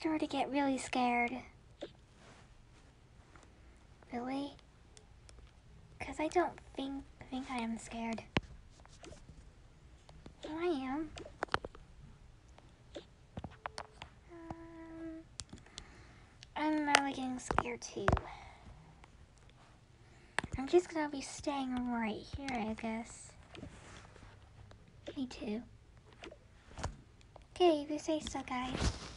starting to get really scared. Really? Because I don't think think I am scared. I am. Um, I'm really getting scared too. I'm just gonna be staying right here, I guess. Me too. Okay, if you say so, guys.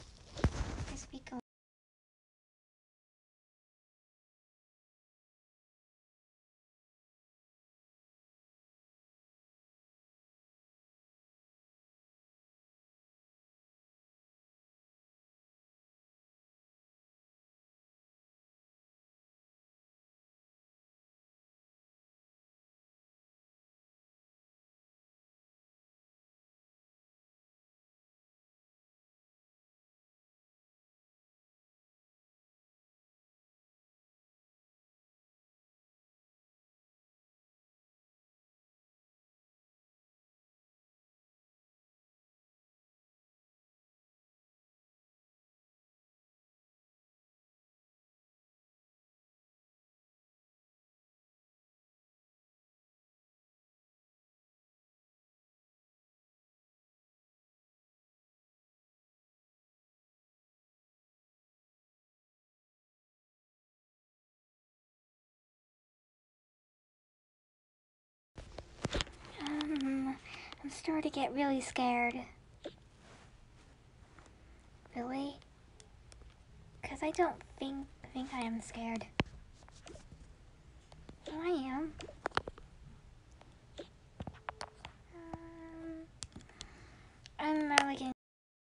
Starting to get really scared. Really? Because I don't think think I am scared. I am.